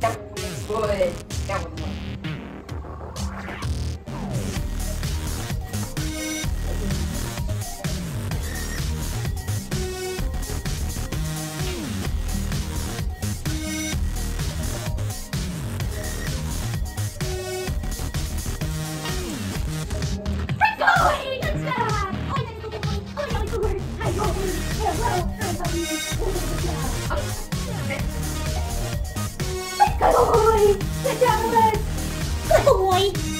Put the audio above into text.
Good. Down with one. Bye.